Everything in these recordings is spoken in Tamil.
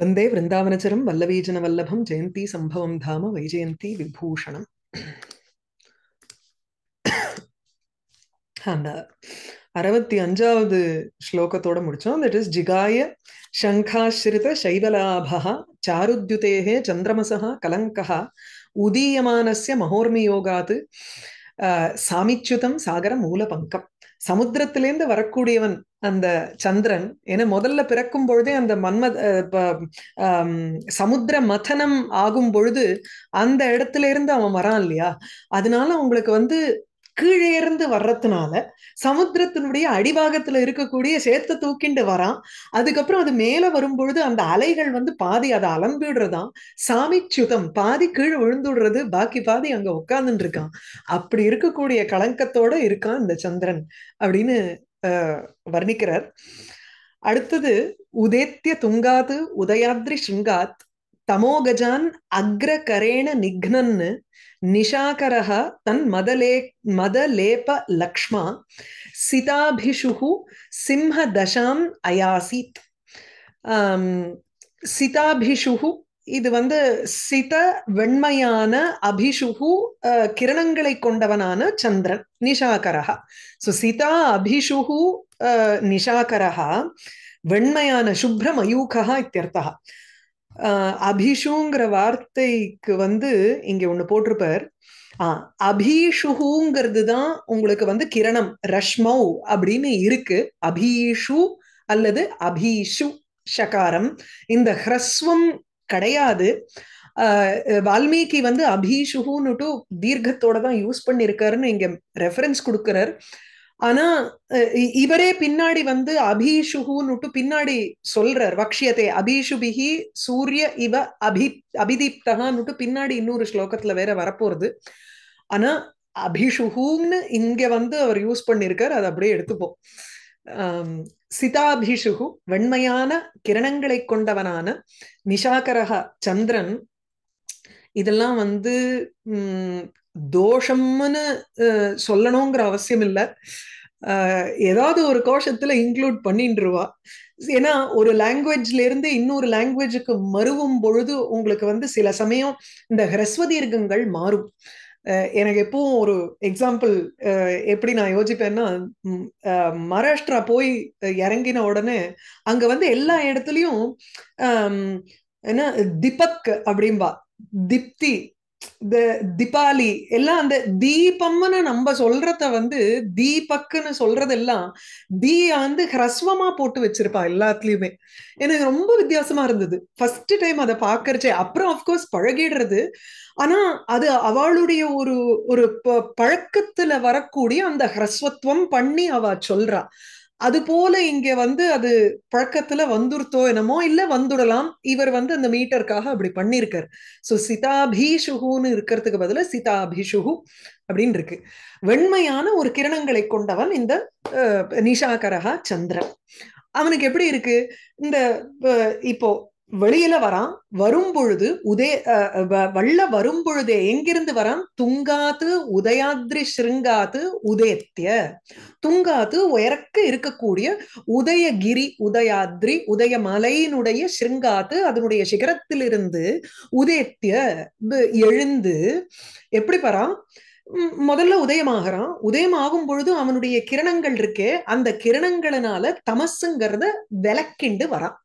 வந்தே விருந்தாவனச்சரம் வல்லவீஜன வல்லபம் ஜெயந்தி சம்பவம் தாம வைஜெயந்தி விபூஷணம் அந்த அறுபத்தி அஞ்சாவது ஸ்லோகத்தோட முடிச்சோம் தட் இஸ் ஜிகாய சங்காஸ்ரித சைவலாபா சாருத்யுதேகே சந்திரமசா கலங்கா உதீயமானஸ்ய மகோர்மியோகாத் சாமிச்சுதம் சாகர மூலபங்கம் சமுத்திரத்திலேருந்து வரக்கூடியவன் அந்த சந்திரன். ஏன்னா முதல்ல பிறக்கும் பொழுதே அந்த மன்ம சமுத்திர மதனம் ஆகும் பொழுது அந்த இடத்துல இருந்து அவன் வரான் இல்லையா? அதனால அவங்களுக்கு வந்து கீழே இருந்து வர்றதுனால சமுத்திரத்தினுடைய அடிவாகத்துல இருக்கக்கூடிய சேத்த தூக்கிண்டு வரான். அதுக்கப்புறம் அது மேல வரும்பொழுது அந்த அலைகள் வந்து பாதி அதை அலம்பிடுறதாம். சுதம் பாதி கீழே விழுந்துடுறது பாக்கி பாதி அங்க உட்கார்ந்துட்டு இருக்கான். அப்படி இருக்கக்கூடிய களங்கத்தோட இருக்கான் இந்த சந்திரன் அப்படின்னு வர்ணிக்கிறார். அடுத்தது உதேத்திய துங்காது உதயாத்ரி ஸ்ருங்காத் தமோகஜான் அக்ரகரேண நிக்னன்னு நிஷாகரஹ தன் மதலே மதலேப லக்ஷ்மா சிதாபிஷுகு சிம்ஹ தசாம் அயாசித் சிதாபிஷுகு இது வந்து சித வெண்மையான அபிஷுகு கிரணங்களை கொண்டவனான சந்திரன் நிஷாகரஹா. ஸோ சிதா அபிஷுகு நிஷாகரஹா வெண்மையான சுப்ரமயூகா இத்தியர்த்தா அபிஷுங்கிற வார்த்தைக்கு வந்து இங்க ஒண்ணு போட்டிருப்பார். ஆஹ் அபீஷுகுங்கிறது தான் உங்களுக்கு வந்து கிரணம் ரஷ்மௌ அப்படின்னு இருக்கு. அபீஷு அல்லது அபீஷு ஷகாரம். இந்த ஹ்ரஸ்வம் கிடையாது. வால்மீகி வந்து அபீஷுகுன்னுட்டு தீர்க்கத்தோட தான் யூஸ் பண்ணிருக்காருன்னு இங்க ரெஃபரன்ஸ் கொடுக்கிறார். ஆனா இவரே பின்னாடி வந்து அபிஷுகுன்னுட்டு பின்னாடி சொல்றார் வக்ஷியத்தை. அபீஷுபிகி சூரிய இவ அபி அபிதீப்தகான்னுட்டு பின்னாடி இன்னொரு ஸ்லோகத்துல வேற வரப்போறது. ஆனா அபிஷுகுன்னு இங்க வந்து அவர் யூஸ் பண்ணிருக்கார் அதை அப்படியே எடுத்துப்போம் சிதாபிஷுகு வெண்மையான கிரணங்களை கொண்டவனான நிஷாகரக சந்திரன் இதெல்லாம் வந்து உம் தோஷம்னு சொல்லணுங்கிற அவசியம் இல்லை. ஏதாவது ஒரு கோஷத்துல இன்க்ளூட் பண்ணிட்டுருவா ஏன்னா ஒரு லாங்குவேஜ்ல இருந்து இன்னொரு லாங்குவேஜுக்கு மறுவும் பொழுது உங்களுக்கு வந்து சில சமயம் இந்த ஹ்ரஸ்வதீர்க்கங்கள் மாறும். எனக்கு எப்பவும் ஒரு எக்ஸாம்பிள் எப்படி நான் யோசிப்பேன்னா மகாராஷ்டிரா போய் இறங்கின உடனே அங்க வந்து எல்லா இடத்துலயும் என்ன திபக் அப்படின்பா திப்தி திபாலி எல்லாம் அந்த தீபம்னு நம்ம சொல்றத வந்து தீபக்குன்னு சொல்றதெல்லாம் தீய வந்து ஹ்ரஸ்வமா போட்டு வச்சிருப்பா எல்லாத்துலயுமே. எனக்கு ரொம்ப வித்தியாசமா இருந்தது. ஃபர்ஸ்ட் டைம் அதை பாக்குறச்சே. அப்புறம் அப்கோர்ஸ் பழகிடுறது. ஆனா அது அவளுடைய ஒரு ஒரு பழக்கத்துல வரக்கூடிய அந்த ஹ்ரஸ்வத்துவம் பண்ணி அவ சொல்றா. அது போல இங்க வந்து அது பழக்கத்துல வந்துருத்தோ என்னமோ இல்ல வந்துடலாம். இவர் வந்து அந்த மீட்டருக்காக அப்படி பண்ணிருக்கார். சோ சிதாபீஷுகுன்னு இருக்கிறதுக்கு பதில சிதாபிஷுகு அப்படின்னு இருக்கு வெண்மையான ஒரு கிரணங்களை கொண்டவன் இந்த நிஷாகரகா சந்திரன். அவனுக்கு எப்படி இருக்கு? இந்த இப்போ வெளியில வரான் வரும் பொழுது உதய வள்ள வரும் பொழுதே எங்கிருந்து வரான்? துங்காத்து உதயாத்ரி ஸ்ருங்காத்து உதயத்திய துங்காத்து உயரக்க இருக்கக்கூடிய உதயகிரி உதயாத்ரி உதய மலையினுடைய ஸ்ருங்காத்து அதனுடைய சிகரத்திலிருந்து உதயத்திய எழுந்து எப்படி வரான்? முதல்ல உதயமாகறான். உதயமாகும் பொழுது அவனுடைய கிரணங்கள் இருக்கே அந்த கிரணங்களினால தமசுங்கிறத விளக்கிண்டு வரான்.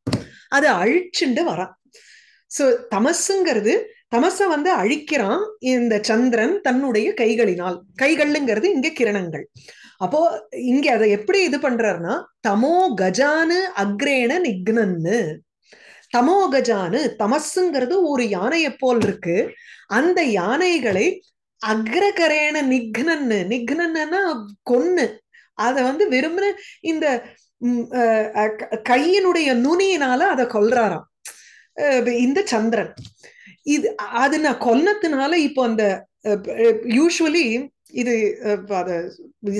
அதை அழிச்சுண்டு வரான் சோ தமசுங்கிறது தமச வந்து அழிக்கிறான் இந்த சந்திரன் தன்னுடைய கைகளினால். கைகள்ங்கிறது இங்க கிரணங்கள். அப்போ இங்க அதை எப்படி இது பண்றாருன்னா தமோ கஜானு அக்ரேன நிக்னன்னு. தமோ கஜானு தமசுங்கிறது ஒரு யானையை போல் இருக்கு. அந்த யானைகளை அக்ரகரேன நிக்னன்னு. நிக்னன்னா கொன்னு. அதை வந்து விரும்புன இந்த கையினுடைய நுனியினால அதை கொல்றாராம். இந்த சந்திரன். இது அது நான் கொல்லத்தினால இப்போ அந்த யூஸ்வலி இது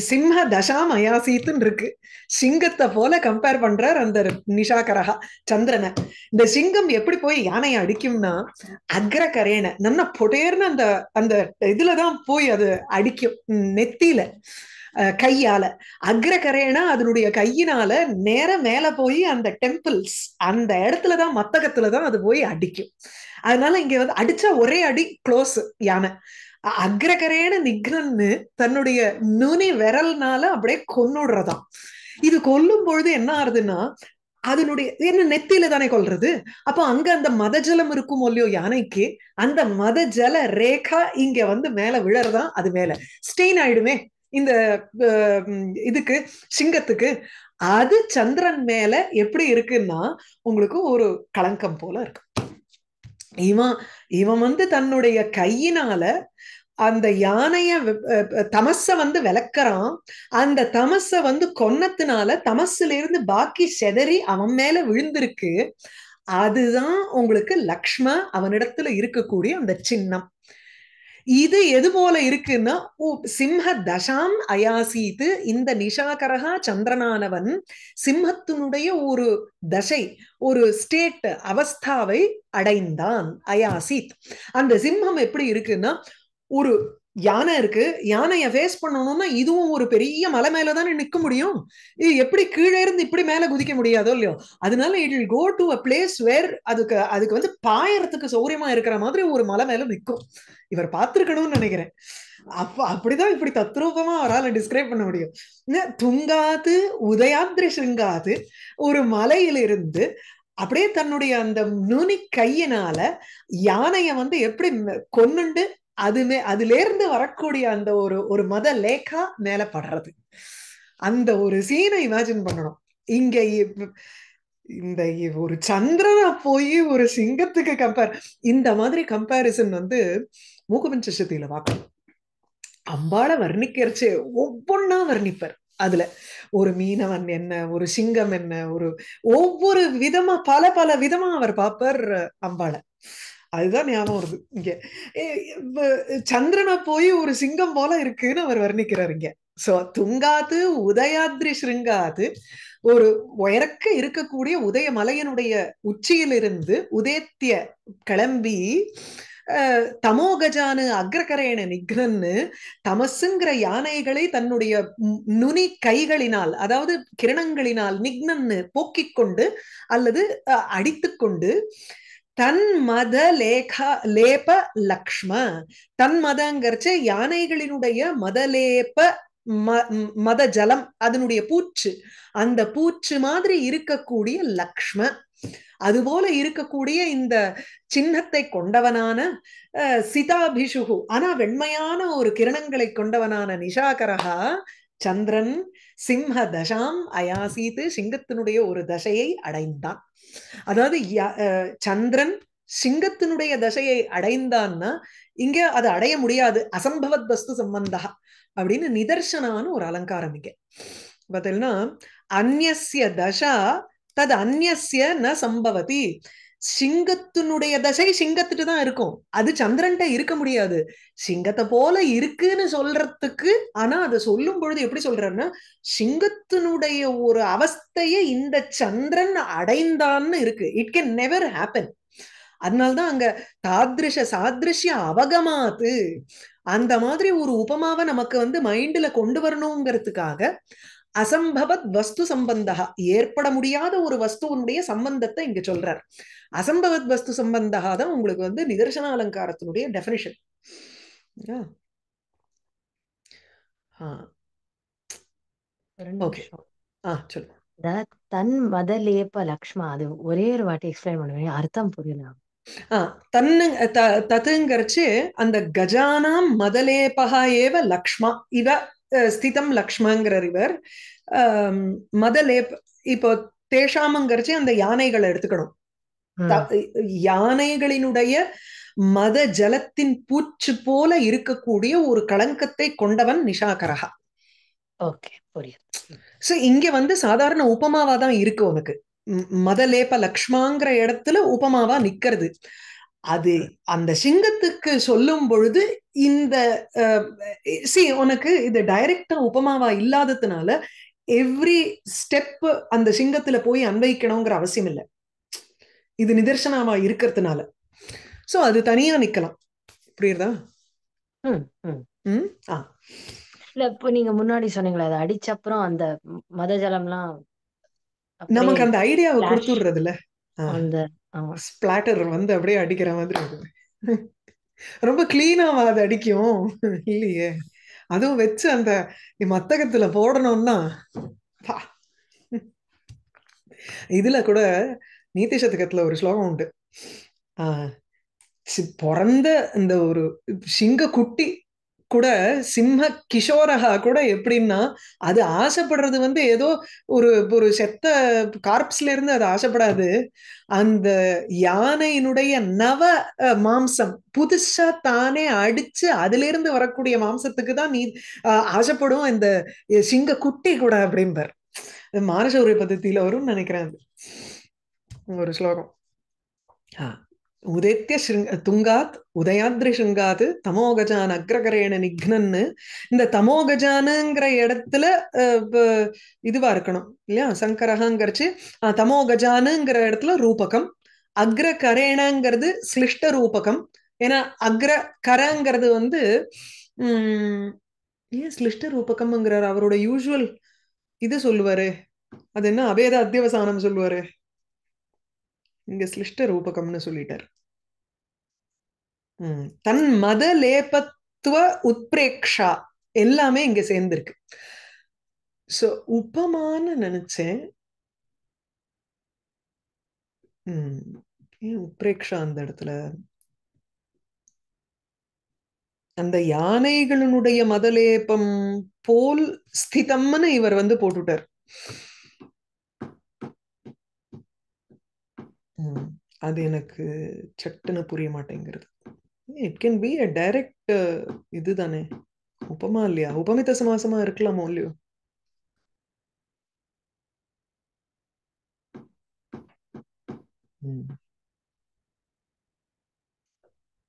சிம்ம தசாம் அயாசீத்துன்னு இருக்கு. சிங்கத்தை போல கம்பேர் பண்றார் அந்த நிஷாகரகா சந்திரனை. இந்த சிங்கம் எப்படி போய் யானையை அடிக்கும்னா அக்ரகரேன நன்ன பொட்டேர்னு அந்த அந்த இதுலதான் போய் அது அடிக்கும். நெத்தியில. கையால. அக்ரகரேனா அதனுடைய கையினால நேர மேல போய் அந்த டெம்பிள்ஸ் அந்த இடத்துலதான் மத்தகத்துலதான் அது போய் அடிக்கும். அதனால இங்க வந்து அடிச்சா ஒரே அடி க்ளோஸ் யானை. அக்ரகரேன நிக்ரன்னு தன்னுடைய நுனி விரல்னால அப்படியே கொன்னுடுறதாம். இது கொல்லும் பொழுது என்ன ஆகுதுன்னா அதனுடைய என்ன நெத்தியில தானே கொல்றது? அப்போ அங்க அந்த மத ஜலம் இருக்கும் இல்லையோ யானைக்கு அந்த மத ஜல ரேகா இங்க வந்து மேல விழறதான் அது மேல. ஸ்டெயின் ஆயிடுமே. இந்த இதுக்கு சிங்கத்துக்கு அது சந்திரன் மேல எப்படி இருக்குன்னா உங்களுக்கு ஒரு களங்கம் போல இருக்கு. இவன் இவன் வந்து தன்னுடைய கையினால அந்த யானைய தமச அஹ் வந்து விளக்குறான். அந்த தமச வந்து கொன்னத்தினால தமசுல இருந்து பாக்கி செதறி அவன் மேல விழுந்திருக்கு. அதுதான் உங்களுக்கு லக்ஷ்ம அவனிடத்துல இருக்கக்கூடிய அந்த சின்னம். இது எது போல இருக்குன்னா ஓ, சிம்ஹ தசாம் அயாசீத்து இந்த நிஷாகரகா சந்திரனானவன் சிம்மத்தினுடைய ஒரு தசை ஒரு ஸ்டேட் அவஸ்தாவை அடைந்தான் அயாசீத். அந்த சிம்மம் எப்படி இருக்குன்னா ஒரு யானை இருக்கு. யானைய ஃபேஸ் பண்ணணும்னா இதுவும் ஒரு பெரிய மலை மேல தானே நிக்க முடியும். இது எப்படி கீழே இருந்து இப்படி மேல குதிக்க முடியாதோ இல்லையோ? அதனால it will go to a place where அதுக்கு அதுக்கு வந்து பாயறதுக்கு சௌரியமா இருக்கிற மாதிரி ஒரு மலை மேல நிற்கும் இவர் பார்த்திருக்கணும்னு நினைக்கிறேன். அப்ப அப்படிதான் இப்படி தத்ரூபமா அவரால் டிஸ்கிரைப் பண்ண முடியும். துங்காது உதயாத்ரி சிங்காது ஒரு மலையிலிருந்து அப்படியே தன்னுடைய அந்த நுனி கையினால யானைய வந்து எப்படி கொன்னுண்டு அதுமே அதுல இருந்து வரக்கூடிய அந்த ஒரு ஒரு மத லேக்கா மேல படுறது. அந்த ஒரு சீனை இமேஜின் பண்ணணும். இங்க இந்த ஒரு சந்திரனா போய் ஒரு சிங்கத்துக்கு கம்பேர் இந்த மாதிரி கம்பேரிசன் வந்து மூக்குபஞ்சசத்தியில பார்க்கணும். அம்பாளை வர்ணிக்கிறச்சே ஒவ்வொன்னா வர்ணிப்பர் அதுல. ஒரு மீனவன் என்ன ஒரு சிங்கம் என்ன ஒரு ஒவ்வொரு விதமா பல பல விதமா அவர் பார்ப்பார் அம்பாளை. அதுதான் ஞாபகம் வருது. இங்க. சந்திரனை போய் ஒரு சிங்கம் போல இருக்குன்னு அவர் வர்ணிக்கிறார் இங்க. சோ துங்காது உதயாத்ரி ஸ்ருங்காது ஒரு உயரக்க இருக்கக்கூடிய உதய மலையனுடைய உச்சியிலிருந்து உதேத்திய கிளம்பி அஹ், தமோகஜானு அக்ரகரேன நிக்னன்னு தமசுங்கிற யானைகளை தன்னுடைய நுனி கைகளினால் அதாவது கிரணங்களினால் நிக்னன்னு போக்கிக் கொண்டு அல்லது அஹ், அடித்துக்கொண்டு தன் மத லேகா லேப லக்ஷ்ம. தன்மதங்கிறச்சு யானைகளினுடைய மதலேப ம- மத ஜலம் அதனுடைய பூச்சு. அந்த பூச்சு மாதிரி இருக்கக்கூடிய லக்ஷ்ம. அதுபோல இருக்கக்கூடிய இந்த சின்னத்தை கொண்டவனான அஹ், சிதாபிஷுகு. ஆனா வெண்மையான ஒரு கிரணங்களை கொண்டவனான நிஷாகரகா சந்திரன் சிம்ஹ தசாம் அயாசீத்து சிங்கத்தினுடைய ஒரு தசையை அடைந்தான். அதாவது சந்திரன் சிங்கத்தினுடைய தசையை அடைந்தான்னா இங்க அதை அடைய முடியாது. அசம்பவத் வஸ்து சம்பந்தா அப்படின்னு நிதர்சனான்னு ஒரு அலங்காரம் இங்க. பார்த்தீங்கன்னா அந்நிய தசா தது அந்நிய ந சம்பவதி. சிங்கத்தினுடைய தசை சிங்கத்துட்டு தான் இருக்கும். அது சந்திரன்ட்ட இருக்க முடியாது. சிங்கத்தை போல இருக்குன்னு சொல்றதுக்கு ஆனா அதை சொல்லும் பொழுது எப்படி சொல்றேன்னா சிங்கத்தினுடைய ஒரு அவஸ்தையை இந்த சந்திரன் அடைந்தான்னு இருக்கு. இட் கேன் நெவர் ஹேப்பன் அதனால்தான் அங்க தாத்ரிஷ சாதிருஷ்ய அவகமாத்து. அந்த மாதிரி ஒரு உபமாவை நமக்கு வந்து மைண்ட்ல கொண்டு வரணுங்கிறதுக்காக அசம்பவத் வஸ்து சம்பந்தா ஏற்பட முடியாத ஒரு வஸ்துவனுடைய சம்பந்தத்தை இங்க சொல்றார். அசம்பவத் வஸ்து சம்பந்தா தான் உங்களுக்கு வந்து நிதர்சன அலங்காரத்தினுடைய டெபினிஷன் ரெண்டு ஓகே ஆ சொல்லு. இந்த தன் மதலேப லக்ஷ்மா அது ஒரே ஒரு வாட்டி எக்ஸ்பிளைன் பண்ணுவேன். அர்த்தம் புரியல. ஆ தன்னு தத்துங்கிறச்சு அந்த கஜானாம் மதலேபகா ஏவ லக்ஷ்மா. இவ ஸ்திதம் லக்ஷ்மங்கிறார் இவர் மதலேப் இப்போ தேஷாமங்கிறச்சு அந்த யானைகளை எடுத்துக்கணும். யானைகளினுடைய மத ஜலத்தின் பூச்சு போல இருக்கக்கூடிய ஒரு களங்கத்தை கொண்டவன் நிஷாகரகா ஓகே புரியுது. சோ இங்க வந்து சாதாரண உபமாவா தான் இருக்கு உனக்கு. மதலேப லக்ஷ்மாங்கிற இடத்துல உபமாவா நிக்கிறது. அது அந்த சிங்கத்துக்கு சொல்லும் பொழுது இந்த சி உனக்கு இது டைரக்டா உபமாவா இல்லாததுனால எவ்ரி ஸ்டெப் அந்த சிங்கத்துல போய் அன்வைக்கணுங்கிற அவசியம் இல்லை. இது நிதர்சனமா இருக்கிறதுனால. சோ அது தனியா நிக்கலாம். ஆ. இல்ல இப்போ நீங்க முன்னாடி சொன்னீங்களே அதை அடிச்ச அப்புறம் அந்த மத ஜலம்லாம் நமக்கு அந்த ஐடியாவை கொடுத்துடுறதுல. அந்த ஸ்பிளாட்டர் வந்து அப்படியே அடிக்கிற மாதிரி ரொம்ப கிளீனாவா அது அடிக்கும். இல்லையே. அதுவும் வச்சு அந்த மத்தகத்துல போடணும்னா இதுல கூட நீதி சதகத்துல ஒரு ஸ்லோகம் உண்டு. ஆஹ் பிறந்த இந்த ஒரு சிங்க குட்டி கூட சிம்ம கிஷோரகா கூட எப்படின்னா அது ஆசைப்படுறது வந்து ஏதோ ஒரு ஒரு செத்த கார்ப்ஸ்ல இருந்து அது ஆசைப்படாது. அந்த யானையினுடைய நவ அஹ், மாம்சம் புதுசா தானே அடிச்சு அதுல இருந்து வரக்கூடிய மாம்சத்துக்கு தான் நீ ஆசைப்படும் இந்த சிங்க குட்டி கூட அப்படிம்பார். இது மானசௌரிய பద్ధதியில வரும்னு நினைக்கிறேன் அது. ஒரு ஸ்லோகம். ஆ. உதைத்திய துங்காத் உதயாத்ரி சிருங்காத் தமோகஜான் அக்ரகரேண நிக்னன்னு. இந்த தமோகஜானுங்கிற இடத்துல இதுவா இருக்கணும் இல்லையா? சங்கரகாங்கிறச்சு தமோகஜானுங்கிற இடத்துல ரூபகம் அக்ரகரேணங்கிறது சிலிஷ்ட ரூபகம். ஏன்னா அக்ர கரங்கிறது வந்து உம் ஏன் சிலிஷ்ட ரூபகம்ங்கிறார்? அவரோட யூஸ்வல் இது சொல்லுவாரு. அது என்ன? அபேத அத்தியவசானம் சொல்லுவாரு. இங்க சிலிஷ்ட ரூபகம்னு சொல்லிட்டார். தன் மத லேபத்துவ உத்பிரேக்ஷா எல்லாமே இங்க சேர்ந்திருக்கு. சோ உபமான்னு நினைச்சேன். ம். ஏன் உத்பிரேக்ஷா அந்த இடத்துல? அந்த யானைகளினுடைய மதலேபம் போல் ஸ்திதம்னு இவர் வந்து போட்டுட்டார். அது எனக்கு சட்டுன்னு புரிய மாட்டேங்கிறது. It can be a direct இதுதானே உபமா இல்லையா? உபமித்த சமாசமா இருக்கலாமோ இல்லையோ?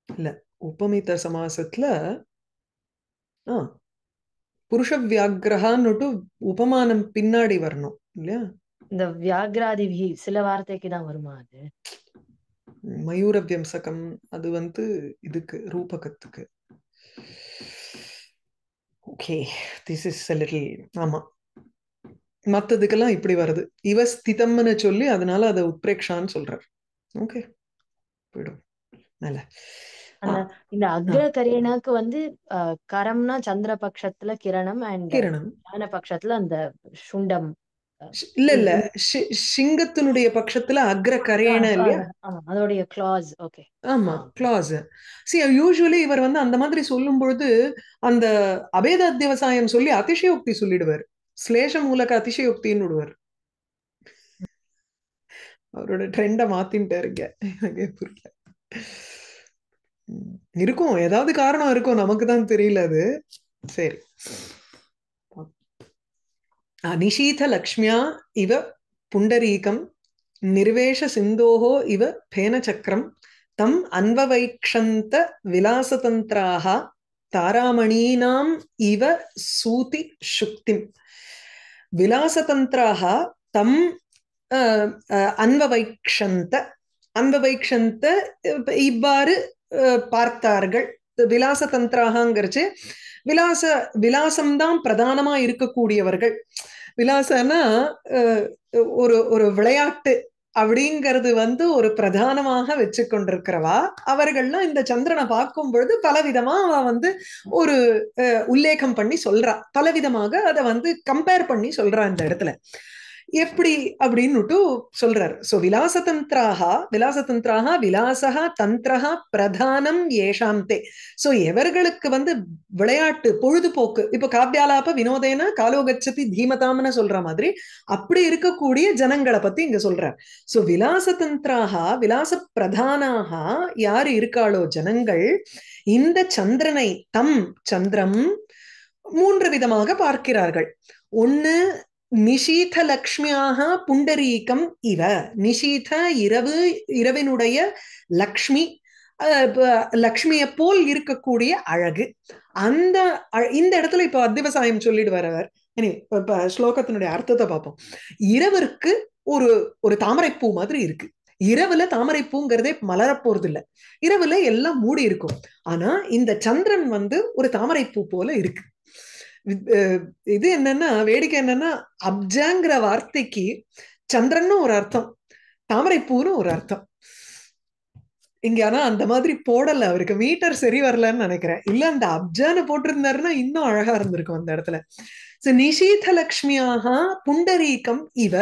இல்ல உபமித்த சமாசத்துல ஆ புருஷ வியாகிரகான்னுட்டு உபமானம் பின்னாடி வரணும் இல்லையா? இந்த வியாகிராதிபி சில வார்த்தைக்கு தான் வருமா அது? மயூர வியம்சகம் அது வந்து இதுக்கு ரூபகத்துக்கு. Okay this is a little ஆமா. மத்ததுக்கெல்லாம் இப்படி வருது. இவ ஸ்திதம்னு சொல்லி அதனால அதை உத்பிரேக்ஷான்னு சொல்றார். ஓகே போயிடும். அந்த இந்த அக்ர கரியனாக்கு வந்து கரம்னா சந்திர பட்சத்துல கிரணம் அண்ட் கிரணம். பட்சத்துல அந்த சுண்டம். இல்ல இல்ல. சிங்கத்தினுடைய பட்சத்துல அக்ர கரேன இல்லையா? அதோடைய கிளாஸ் ஓகே ஆமா கிளாஸ் சி யூஸ்வலி இவர் வந்து அந்த மாதிரி சொல்லும் பொழுது அந்த அபேத அத்தியவசாயம் சொல்லி அதிசயோக்தி சொல்லிடுவார். ஸ்லேஷ மூலக அதிசயோக்தின்னு விடுவார். அவரோட ட்ரெண்டை மாத்தின்ட்டாருங்க எனக்கு புரியல. இருக்கும். ஏதாவது காரணம் இருக்கும். நமக்கு தான் தெரியல அது. சரி. அனிஷீதலக்ஷ்மியா இவ புண்டரீகம் நிர்வேஷ சிந்தோகோ இவ பேனச்சக்கரம் தம் அன்வவைக்ஷந்த விலாசதந்திராக தாராமணீனாம் இவ சூதி சுக்திம் விலாசதந்திராக தம் அஹ், அஹ், அன்வவைக்ஷந்த அன்வவைக்ஷந்த இவ்வாறு பார்த்தார்கள் விலாசதந்திராகங்கிறச்சு விலாச விலாசம்தான் பிரதானமா இருக்கக்கூடியவர்கள். விலாசனா அஹ், ஒரு ஒரு விளையாட்டு அப்படிங்கிறது வந்து ஒரு பிரதானமாக வச்சு கொண்டிருக்கிறவா அவர்கள்லாம் இந்த சந்திரனை பார்க்கும் பொழுது பலவிதமா அவ வந்து ஒரு அஹ், உல்லேகம் பண்ணி சொல்றா. பலவிதமாக அதை வந்து கம்பேர் பண்ணி சொல்றா இந்த இடத்துல. எப்படி அப்படின்னுட்டு சொல்றார். சோ விலாசதந்திராக விலாசதந்திராக விலாசகா தந்திரஹா பிரதானம் ஏஷாம் தே சோ எவர்களுக்கு வந்து விளையாட்டு பொழுதுபோக்கு இப்ப காவ்யாலாப வினோதேனா காலோகச்சதி தீமதாம்னு சொல்ற மாதிரி அப்படி இருக்கக்கூடிய ஜனங்களை பத்தி இங்க சொல்றார். சோ விலாசதந்திராக விலாச பிரதானாக யாரு இருக்காளோ ஜனங்கள் இந்த சந்திரனை தம் சந்திரம் மூன்று விதமாக பார்க்கிறார்கள். ஒண்ணு நிஷீதலக்ஷ்மியாக புண்டரீகம் இவ நிஷீத இரவு இரவினுடைய லக்ஷ்மி லக்ஷ்மியை போல் இருக்கக்கூடிய அழகு. அந்த இந்த இடத்துல இப்போ அத்திவசாயம் சொல்லிட்டு வரவர். இனி இப்ப ஸ்லோகத்தினுடைய அர்த்தத்தை பார்ப்போம். இரவிற்கு ஒரு ஒரு தாமரைப்பூ மாதிரி இருக்கு. இரவுல தாமரைப்பூங்கிறதே மலரப் இல்லை இரவுல எல்லாம் மூடி இருக்கும் ஆனா இந்த சந்திரன் வந்து ஒரு தாமரைப்பூ போல இருக்கு. இது என்னன்னா வேடிக்கை என்னன்னா அப்ஜாங்கிற வார்த்தைக்கு சந்திரன்னு ஒரு அர்த்தம் தாமரைப்பூன்னு ஒரு அர்த்தம். இங்க ஆனா அந்த மாதிரி போடல அவருக்கு மீட்டர் சரி வரலன்னு நினைக்கிறேன். இல்ல அந்த அப்ஜான போட்டிருந்தாருன்னா இன்னும் அழகா இருந்திருக்கும் அந்த இடத்துல. நிஷீத லக்ஷ்மியாக புண்டரீகம் இவ.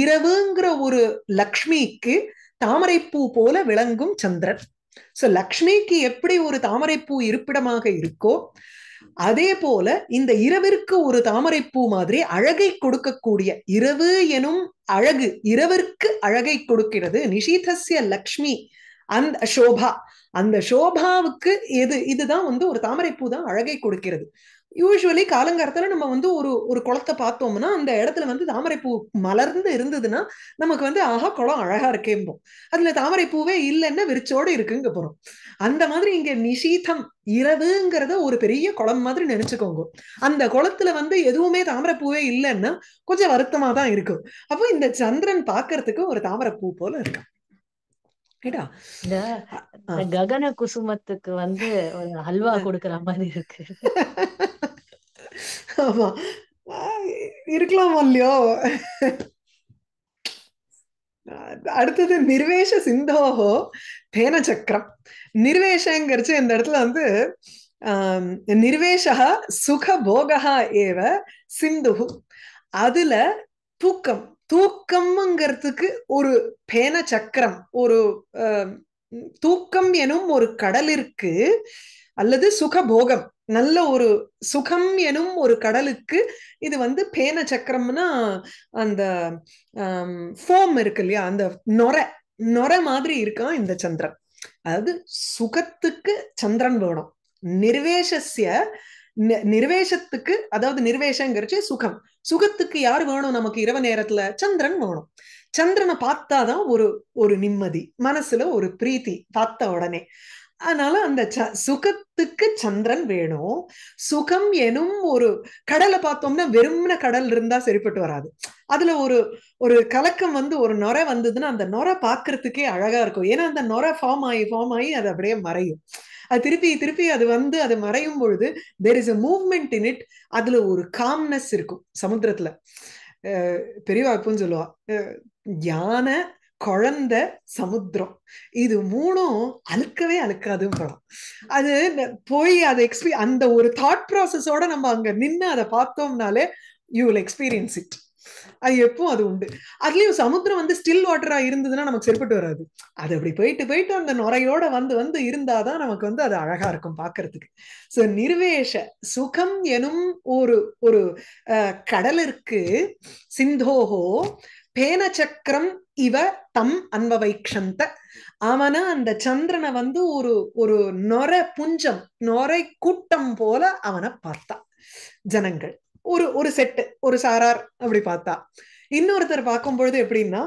இரவுங்கிற ஒரு லக்ஷ்மிக்கு தாமரைப்பூ போல விளங்கும் சந்திரன். சோ லக்ஷ்மிக்கு எப்படி ஒரு தாமரைப்பூ இருப்பிடமாக இருக்கோ அதே போல இந்த இரவிற்கு ஒரு தாமரைப்பூ மாதிரி அழகை கொடுக்கக்கூடிய இரவு எனும் அழகு இரவிற்கு அழகை கொடுக்கிறது நிஷீதஸ்ய லக்ஷ்மி அந்த சோபா அந்த சோபாவுக்கு எது இதுதான் வந்து ஒரு தாமரைப்பூ தான் அழகை கொடுக்கிறது. யூஸ்வலி காலங்காலத்துல நம்ம வந்து ஒரு ஒரு குளத்தை பார்த்தோம்னா அந்த இடத்துல வந்து தாமரைப்பூ மலர்ந்து இருந்ததுன்னா நமக்கு வந்து ஆஹா குளம் அழகா இருக்கேம்போம் அதுல தாமரைப்பூவே இல்லைன்னா விரிச்சோடு இருக்குங்க போறோம். அந்த மாதிரி இங்க நிஷீதம் இரவுங்கிறத ஒரு பெரிய குளம் மாதிரி நினைச்சுக்கோங்க. அந்த குளத்துல வந்து எதுவுமே தாமரைப்பூவே இல்லைன்னா கொஞ்சம் வருத்தமா தான் இருக்கும். அப்போ இந்த சந்திரன் பாக்குறதுக்கு ஒரு தாமரைப்பூ போல இந்த ககன குசுமத்துக்கு வந்து ஒரு ஹல்வா கொடுக்கற மாதிரி இருக்கு. ஆமா. இருக்கலாமோ இல்லையோ? அடுத்தது நிர்வேஷ சிந்தோகோ தேன சக்கரம். நிர்வேஷங்கிறச்சு இந்த இடத்துல வந்து நிர்வேஷா சுக போகா ஏவ சிந்துகு அதுல தூக்கம். தூக்கம்ங்கிறதுக்கு ஒரு பேன சக்கரம் ஒரு தூக்கம் எனும் ஒரு கடலிற்கு அல்லது சுகபோகம். நல்ல ஒரு சுகம் எனும் ஒரு கடலுக்கு இது வந்து பேன சக்கரம்னா அந்த ஃபோம் இருக்கு இல்லையா? அந்த நொரை நொரை மாதிரி இருக்கான் இந்த சந்திரன். அதாவது சுகத்துக்கு சந்திரன் வேணும். நிர்வேஷஸ்ய நிர்வேஷத்துக்கு அதாவது நிர்வேஷங்கிறச்சு சுகம். சுகத்துக்கு யார் வேணும் நமக்கு இரவு நேரத்துல? சந்திரன் வேணும். சந்திரனை பார்த்தாதான் ஒரு ஒரு நிம்மதி. மனசுல ஒரு பிரீத்தி பார்த்த உடனே. அதனால அந்த ச சுகத்துக்கு சந்திரன் வேணும். சுகம் எனும் ஒரு கடலை பார்த்தோம்னா வெறும்ன கடல் இருந்தா சரிப்பட்டு வராது. அதுல ஒரு ஒரு கலக்கம் வந்து ஒரு நொரை வந்ததுன்னா அந்த நொரை பாக்குறதுக்கே அழகா இருக்கும். ஏன்னா அந்த நொரை ஃபார்ம் ஆகி ஃபார்ம் ஆகி அது அப்படியே மறையும். அது திருப்பி திருப்பி அது வந்து அது மறையும் பொழுது there is a movement in it அதுல ஒரு காம்னஸ் இருக்கும் சமுத்திரத்துல. பெரியவா எப்பவும் சொல்லுவா. யானை குழந்தை சமுத்திரம். இது மூணும் அழுக்கவே அழுக்காதுன்னு படம். அது போய் அதை எக்ஸ்பீ அந்த ஒரு தாட் ப்ராசஸோட நம்ம அங்க நின்று அதை பார்த்தோம்னாலே யூ வில் எக்ஸ்பீரியன்ஸ் இட் அது எப்பவும் அது உண்டு. அதுலயும் சமுத்திரம் வந்து ஸ்டில் வாட்டரா இருந்ததுன்னா நமக்கு சரிப்பட்டு வராது. அது அப்படி போயிட்டு போயிட்டு அந்த நுரையோட வந்து வந்து இருந்தாதான் நமக்கு வந்து அது அழகா இருக்கும் பாக்குறதுக்கு சோ நிர்வேஷ சுகம் எனும் ஒரு ஒரு கடலிற்கு சிந்தோகோ பேன சக்கரம் இவ தம் அன்பவைக்ஷந்த. அவன அந்த சந்திரனை வந்து ஒரு ஒரு நொர புஞ்சம் நொரை கூட்டம் போல அவனை பார்த்தா. ஜனங்கள். ஒரு ஒரு செட்டு ஒரு சாரார் அப்படி பார்த்தா. இன்னொருத்தர் பார்க்கும் பொழுது எப்படின்னா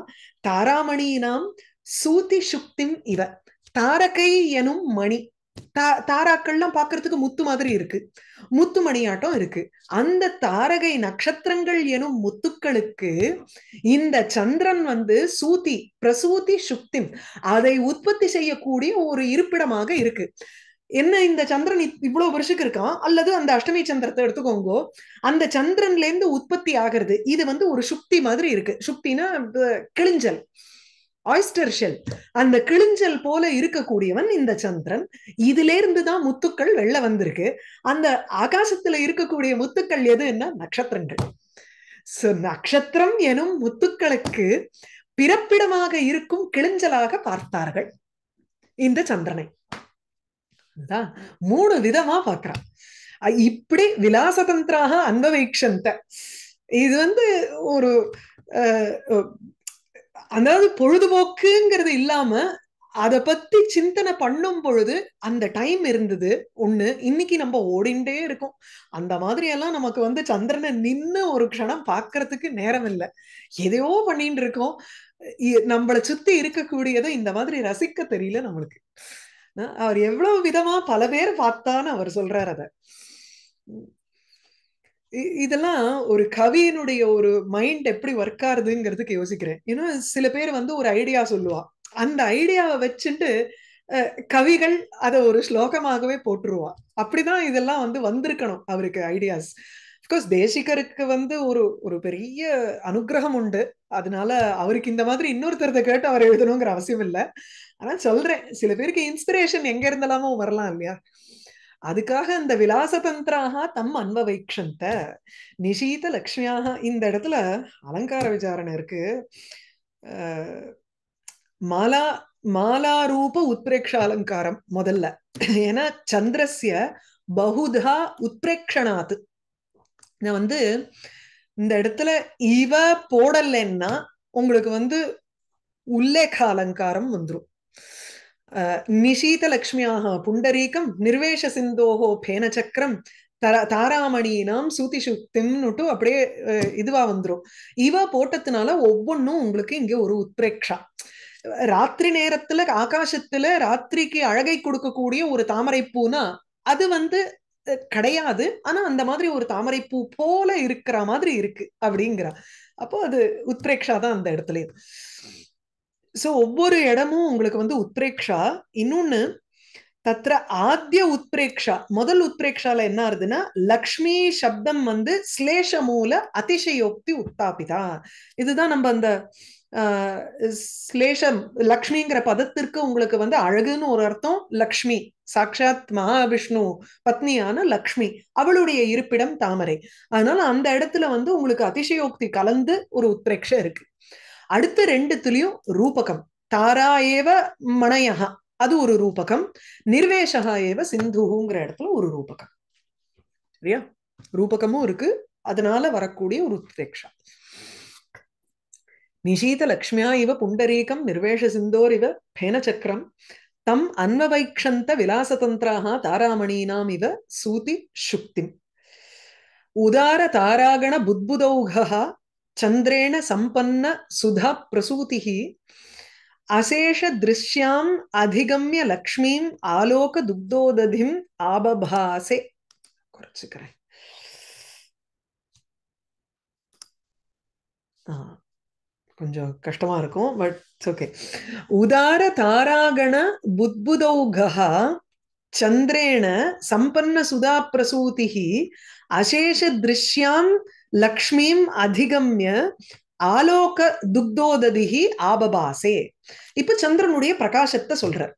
தாராமணியினாம் சூதி சுக்திம் இவ. தாரகை எனும் மணி. தாராக்கள்லாம் பாக்குறதுக்கு முத்து மாதிரி இருக்கு. முத்து மணியாட்டம் இருக்கு. அந்த தாரகை நட்சத்திரங்கள் எனும் முத்துக்களுக்கு இந்த சந்திரன் வந்து சூதி பிரசூதி சுக்திம் அதை உற்பத்தி செய்யக்கூடிய ஒரு இருப்பிடமாக இருக்கு. என்ன இந்த சந்திரன் இவ்வளவு வருஷத்துக்கு இருக்கான்? அல்லது அந்த அஷ்டமி சந்திரத்தை எடுத்துக்கோங்க. அந்த சந்திரன்ல இருந்து உற்பத்தி ஆகிறது. இது வந்து ஒரு சுக்தி மாதிரி இருக்கு. சுக்தினா கிழிஞ்சல். ஆயிஸ்டர் ஷெல் அந்த கிழிஞ்சல் போல இருக்கக்கூடியவன் இந்த சந்திரன். இதுல இருந்துதான் முத்துக்கள் வெளில வந்திருக்கு. அந்த ஆகாசத்துல இருக்கக்கூடிய முத்துக்கள் எதுன்னா நட்சத்திரங்கள். சோ நட்சத்திரம் எனும் முத்துக்களுக்கு பிறப்பிடமாக இருக்கும் கிழிஞ்சலாக பார்த்தார்கள் இந்த சந்திரனை. மூணு விதமா பாக்குறான் இப்படி விலாசதந்திராக அன்பவீக்ஷந்த இது வந்து ஒரு அதாவது பொழுதுபோக்குங்கிறது இல்லாம அத பத்தி சிந்தனை பண்ணும் பொழுது அந்த டைம் இருந்தது. ஒண்ணு இன்னைக்கு நம்ம ஓடிண்டே இருக்கோம். அந்த மாதிரி எல்லாம் நமக்கு வந்து சந்திரனை நின்னு ஒரு க்ஷணம் பாக்குறதுக்கு நேரம் இல்லை. எதையோ பண்ணிட்டு இருக்கோம். நம்மளை சுத்தி இருக்கக்கூடியதை இந்த மாதிரி ரசிக்க தெரியல நம்மளுக்கு. அவர் எவ்வளவு விதமா பல பேர் பார்த்தான்னு அவர் சொல்றாரு அத. இதெல்லாம் ஒரு கவியினுடைய ஒரு மைண்ட் எப்படி ஒர்க் ஆகுதுங்கிறதுக்கு யோசிக்கிறேன். ஏன்னா சில பேர் வந்து ஒரு ஐடியா சொல்லுவா. அந்த ஐடியாவை வச்சுட்டு அஹ், கவிகள் அதை ஒரு ஸ்லோகமாகவே போட்டுருவா அப்படிதான் இதெல்லாம் வந்து வந்திருக்கணும் அவருக்கு ஐடியாஸ் அஃப்கோர்ஸ் தேசிகருக்கு வந்து ஒரு ஒரு பெரிய அனுகிரகம் உண்டு. அதனால அவருக்கு இந்த மாதிரி இன்னொருத்தரத்தை கேட்டு அவர் எழுதணுங்கிற அவசியம் இல்லை. ஆனா சொல்றேன் சில பேருக்கு இன்ஸ்பிரேஷன் எங்க இருந்தெல்லாமோ வரலாம் இல்லையா? அதுக்காக அந்த விலாச தந்திராக தம் அன்வவைக்ஷந்த நிஷீத லக்ஷ்மியாக இந்த இடத்துல அலங்கார விசாரணை இருக்கு. மாலா மாலாரூப உத்பிரேக்ஷ அலங்காரம் முதல்ல. ஏன்னா சந்திரஸ்ய பகுதா உத்பிரேக்ஷணாத் நான் வந்து இந்த இடத்துல இவ போடலைன்னா உங்களுக்கு வந்து உல்லேக அலங்காரம் வந்துரும். நிஷீதலக்ஷ்மியாக புண்டரீகம் நிர்வேஷ சிந்தோகோ பேனச்சக்கரம் தர தாராமணினாம் சூதி சுத்தின்னுட்டு அப்படியே இதுவா வந்துரும். இவ போட்டதுனால ஒவ்வொன்றும் உங்களுக்கு இங்க ஒரு உத்பிரேக்ஷா ராத்திரி நேரத்துல ஆகாசத்துல ராத்திரிக்கு அழகை கொடுக்கக்கூடிய ஒரு தாமரை பூனா அது வந்து கிடையாது. ஆனா அந்த மாதிரி ஒரு தாமரை பூ போல இருக்கிற மாதிரி இருக்கு அப்படிங்கிறா. அப்போ அது உத்ரேக்ஷா தான் அந்த இடத்துலயும் சோ ஒவ்வொரு இடமும் உங்களுக்கு வந்து உத்பிரேக்ஷா இன்னொன்னு தத்ர ஆத்திய உத்பிரேக்ஷா முதல் உத்பிரேக்ஷால என்ன ஆகுதுன்னா லக்ஷ்மி சப்தம் வந்து ஸ்லேஷ மூல அதிசயோக்தி உத்தாபிதா. இதுதான் நம்ம அந்த ஆஹ், ஸ்லேஷம் லக்ஷ்மிங்கிற பதத்திற்கு உங்களுக்கு வந்து அழகுன்னு ஒரு அர்த்தம். லக்ஷ்மி சாட்சாத் மகாவிஷ்ணு பத்னியான லக்ஷ்மி அவளுடைய இருப்பிடம் தாமரை. அதனால அந்த இடத்துல வந்து உங்களுக்கு அதிசயோக்தி கலந்து ஒரு உத்பிரேக்ஷ இருக்கு. அடுத்த ரெண்டுத்துலயும் ரூபகம். தாரா ஏவ மணயகா அது ஒரு ரூபகம். நிர்வேஷகா ஏவ சிந்துங்கிற இடத்துல ஒரு ரூபகம். சரியா? ரூபகமும் இருக்கு. அதனால வரக்கூடிய ஒரு உத்பிரேக்ஷா நிஷீத லக்ஷ்மியா இவ புண்டரீகம் நிர்வேஷ சிந்தோர் இவ பேனச்சக்கரம் தம் அன்வவைக்ஷந்த விலாசதந்திராக தாராமணீனாம் இவ சூதி சுக்திம். உதார தாராகண புத்புதௌகா சந்திரேண சம்பன்ன சுதா பிரசூதிः அசேஷ திருஷ்யாம் அதிகம்ய லக்ஷ்மீம் ஆலோக துக்தோததிம் ஆபபாசே குறைச்சுக்கிறேன் ஆ, கொஞ்சம் கஷ்டமா இருக்கும் பட் ஓகே உதார தாராகண புத்புதௌகா சந்திரேண சம்பன்ன சுதா பிரசூதிः அசேஷ திருஷ்யாம் லக்ஷ்மீம் அதிகம்ய ஆலோக துக்தோததிகி ஆபபாசே இப்ப சந்திரனுடைய பிரகாசத்தை சொல்றார்.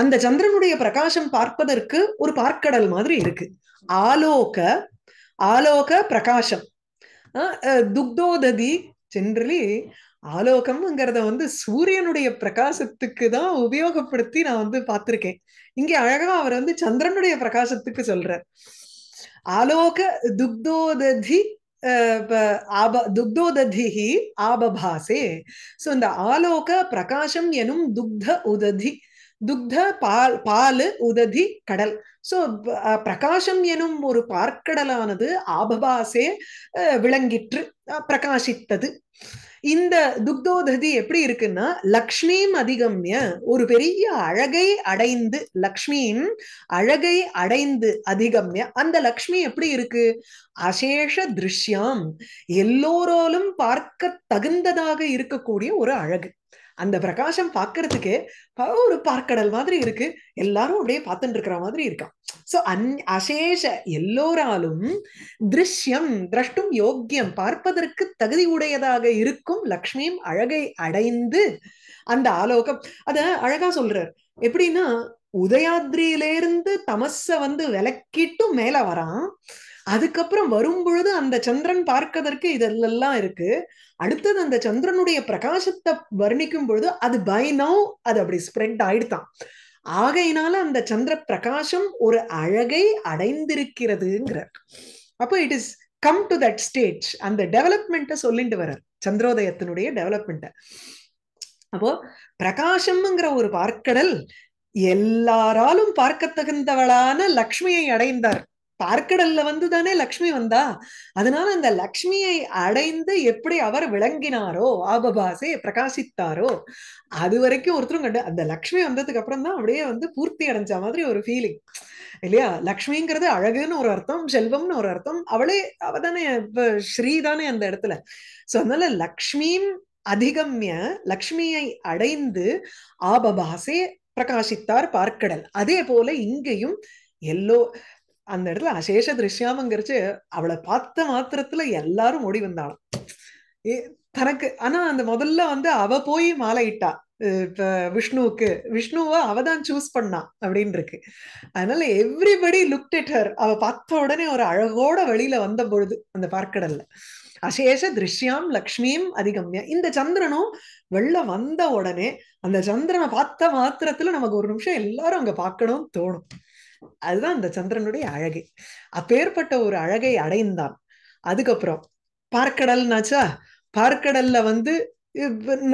அந்த சந்திரனுடைய பிரகாசம் பார்ப்பதற்கு ஒரு பார்க்கடல் மாதிரி இருக்கு. ஆலோக ஆலோக பிரகாசம். துக்தோததி ஜென்ரலி ஆலோகம்ங்கிறத வந்து சூரியனுடைய பிரகாசத்துக்கு தான் உபயோகப்படுத்தி நான் வந்து பார்த்திருக்கேன். இங்கே அழகா அவர் வந்து சந்திரனுடைய பிரகாசத்துக்கு சொல்றார். ஆலோக துக்தோததி ஆப துக்தோததிஹி ஆபபாசே சோ இந்த ஆலோக பிரகாசம் எனும் துக்த உததி துக்த பால் பால் உததி கடல். சோ பிரகாசம் எனும் ஒரு பார்க்கடலானது ஆபபாசே அஹ், விளங்கிற்று அஹ், பிரகாசித்தது. இந்த துக்தோததி எப்படி இருக்குன்னா லக்ஷ்மியும் அதிகம்ய ஒரு பெரிய அழகை அடைந்து லக்ஷ்மியின் அழகை அடைந்து அதிகம்ய அந்த லக்ஷ்மி எப்படி இருக்கு? அசேஷ திருஷ்யம். எல்லோராலும் பார்க்க தகுந்ததாக இருக்கக்கூடிய ஒரு அழகு. அந்த பிரகாசம் பார்க்கறதுக்கே ப- ஒரு பார்க்கடல் மாதிரி இருக்கு. எல்லாரும் அப்படியே பார்த்துட்டு இருக்கிற மாதிரி இருக்கான். சோ அந் அசேஷ எல்லோராலும் திருஷ்யம் திரஷ்டும் யோக்கியம் பார்ப்பதற்கு தகுதி உடையதாக இருக்கும் லக்ஷ்மியும் அழகை அடைந்து அந்த ஆலோகம். அத அழகா சொல்றார். எப்படின்னா உதயாத்ரியிலேருந்து தமஸ வந்து விளக்கிட்டு மேல வரான். அதுக்கப்புறம் வரும் பொழுது அந்த சந்திரன் பார்க்கதற்கு இதெல்லாம் இருக்கு. அடுத்தது அந்த சந்திரனுடைய பிரகாசத்தை வர்ணிக்கும் பொழுது அது பை நவ் அது அப்படி ஸ்ப்ரெட் ஆயிடுதான். ஆகையினால அந்த சந்திர பிரகாசம் ஒரு அழகை அடைந்திருக்கிறதுங்கிறார் அப்போ it is come to that stage அந்த டெவலப்மெண்ட்டை சொல்லிட்டு வர்றார். சந்திரோதயத்தினுடைய டெவலப்மெண்ட்டை அப்போ பிரகாசம்ங்கிற ஒரு பார்க்கடல் எல்லாராலும் பார்க்க தகுந்தவளான லக்ஷ்மியை அடைந்தார். பார்க்கடல்ல வந்துதானே லக்ஷ்மி வந்தா? அதனால அந்த லக்ஷ்மியை அடைந்து எப்படி அவர் விளங்கினாரோ ஆபபாசே பிரகாசித்தாரோ அது வரைக்கும் ஒருத்தரும் கண்டு அந்த லக்ஷ்மி வந்ததுக்கு அப்புறம் தான் அப்படியே வந்து பூர்த்தி அடைஞ்ச மாதிரி ஒரு ஃபீலிங் இல்லையா? லக்ஷ்மிங்கிறது அழகுன்னு ஒரு அர்த்தம் செல்வம்னு ஒரு அர்த்தம். அவளே அவ தானே இப்ப ஸ்ரீ தானே அந்த இடத்துல. சோ அதனால லக்ஷ்மியும் அதிகம்ய லக்ஷ்மியை அடைந்து ஆபபாசே பிரகாசித்தார் பார்க்கடல். அதே போல இங்கேயும் எல்லோ அந்த இடத்துல அசேஷ திருஷ்யாமங்கிறச்சு அவளை பார்த்த மாத்திரத்துல எல்லாரும் ஓடி வந்தாலும் தனக்கு ஆனா அந்த முதல்ல வந்து அவ போய் மாலையிட்டா. இப்ப விஷ்ணுவுக்கு விஷ்ணுவா அவ தான் சூஸ் பண்ணா அப்படின்னு இருக்கு அதனால எவ்ரிபடி லுக் எட் ஹர் அவ பார்த்த உடனே ஒரு அழகோட வெளியில வந்த பொழுது அந்த பார்க்கடல்ல. அசேஷ திருஷ்யாம் லக்ஷ்மியும் அதிகம்யா. இந்த சந்திரனும் வெளில வந்த உடனே அந்த சந்திரனை பார்த்த மாத்திரத்துல நமக்கு ஒரு நிமிஷம் எல்லாரும் அங்க பார்க்கணும் தோணும். அதுதான் அந்த சந்திரனுடைய அழகை. அப்பேற்பட்ட ஒரு அழகை அடைந்தான். அதுக்கப்புறம் பார்க்கடல்னாச்சா? பார்க்கடல்ல வந்து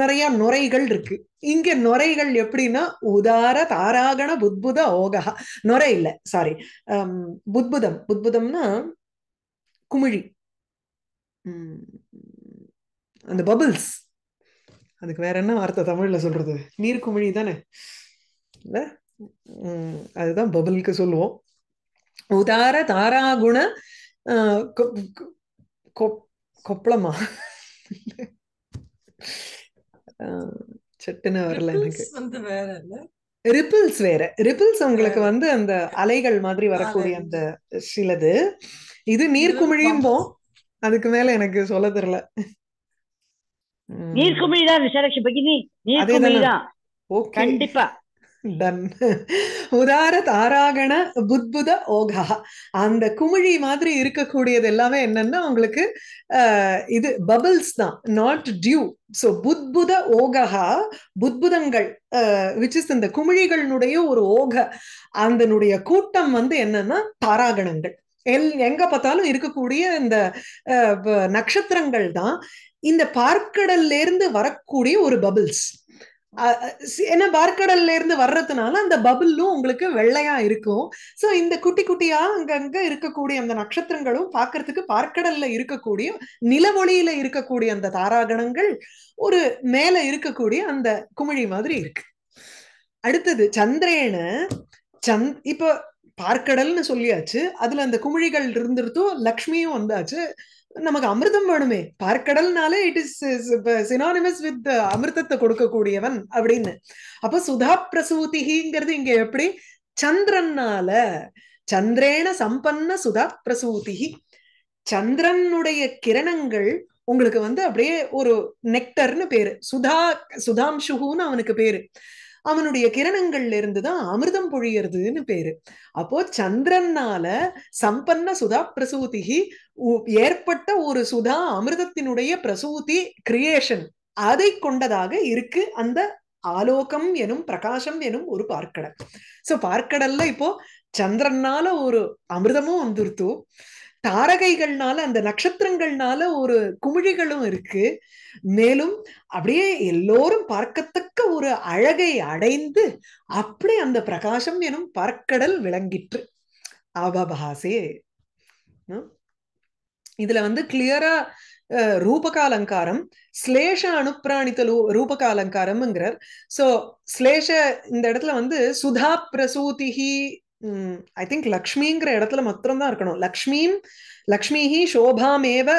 நிறைய நுரைகள் இருக்கு. இங்க நுரைகள் எப்படின்னா உதார தாராகண புத்புத ஓகா நுரை இல்ல சாரி புத்புதம். புத்புதம்னா குமிழி. அந்த பபிள்ஸ் அதுக்கு வேற என்ன வார்த்தை தமிழ்ல சொல்றது? நீர்க்குமிழி தானே? இல்ல? அதுதான் பபிள்க்கு சொல்லுவோம். உதார தாராகுண கொப்பளமா சட்டுன்னு வரல எனக்கு. ரிப்பிள்ஸ் வேற ரிப்பிள்ஸ் உங்களுக்கு வந்து அந்த அலைகள் மாதிரி வரக்கூடிய அந்த சிலது. இது நீர்க்குமிழியும்போம் அதுக்கு மேல எனக்கு சொல்ல தெரியல. நீர்க்குமிழி தான் விசாலட்சி பகினி நீர்க்குமிழி தான் கண்டிப்பா. டன். உதார தாராகண புத்புத ஓகா அந்த குமிழி மாதிரி இருக்கக்கூடியது எல்லாமே என்னன்னா உங்களுக்கு இது பபிள்ஸ் தான் நாட் டியூ ஸோ புத்புத ஓகா புத்புதங்கள் விச் இஸ் இந்த குமிழிகளினுடைய ஒரு ஓக. அதனுடைய கூட்டம் வந்து என்னன்னா தாராகணங்கள். எல் எங்க பார்த்தாலும் இருக்கக்கூடிய இந்த நட்சத்திரங்கள் தான். இந்த பார்க்கடல்ல இருந்து வரக்கூடிய ஒரு பபிள்ஸ் ஏன்னா பார்க்கடல்ல இருந்து வர்றதுனால அந்த பபுல்லும் உங்களுக்கு வெள்ளையா இருக்கும். சோ இந்த குட்டி குட்டியா அங்கங்க இருக்கக்கூடிய அந்த நட்சத்திரங்களும் பார்க்கறதுக்கு பார்க்கடல்ல இருக்கக்கூடிய நிலவொளியில இருக்கக்கூடிய அந்த தாராகணங்கள் ஒரு மேல இருக்கக்கூடிய அந்த குமிழி மாதிரி இருக்கு. அடுத்தது சந்திரேன சந்த் இப்போ பார்க்கடல்னு சொல்லியாச்சு. அதுல அந்த குமிழிகள் இருந்துருத்தும் லக்ஷ்மியும் வந்தாச்சு. நமக்கு அமிர்தம் வேணுமே. பார்க்கடல்னாலே இட் இஸ் சினானிமஸ் வித் அமிர்தத்தை கொடுக்கக்கூடியவன் அப்படின்னு. அப்ப சுதா பிரசூதிங்கிறது இங்க எப்படி? சந்திரனால சந்திரேன சம்பன்ன சுதா பிரசூதிகி சந்திரனுடைய கிரணங்கள் உங்களுக்கு வந்து அப்படியே ஒரு நெக்டர்னு பேரு. சுதா சுதாம்சுகுன்னு அவனுக்கு பேரு. அவனுடைய கிரணங்கள்ல இருந்துதான் அமிர்தம் பொழியறதுன்னு பேரு. அப்போ சந்திரனால சம்பன்ன சுதா பிரசூதிகி ஏற்பட்ட ஒரு சுதா அமிர்தத்தினுடைய பிரசூதி கிரியேஷன் அதை கொண்டதாக இருக்கு அந்த ஆலோகம் எனும் பிரகாசம் எனும் ஒரு பார்க்கடல். சோ பார்க்கடல்ல இப்போ சந்திரனால ஒரு அமிர்தமும் வந்துருத்து. தாரகைகள்னால அந்த நட்சத்திரங்கள்னால ஒரு குமிழிகளும் இருக்கு. மேலும் அப்படியே எல்லோரும் பார்க்கத்தக்க ஒரு அழகை அடைந்து அப்படி அந்த பிரகாசம் எனும் பறக்கடல் விளங்கிற்று. ஆபாபாசே இதுல வந்து கிளியரா ரூபகாலங்காரம் ஸ்லேஷ அனுப்பிராணித்த ரூபகாலங்காரம்ங்கிறார். சோ ஸ்லேஷ இந்த இடத்துல வந்து சுதா பிரசூதிகி ஐ திங்க் லக்ஷ்மிங்கிற இடத்துல மாத்திரம்தான் இருக்கணும். லக்ஷ்மீம் லக்ஷ்மிஹி சோபாமேவ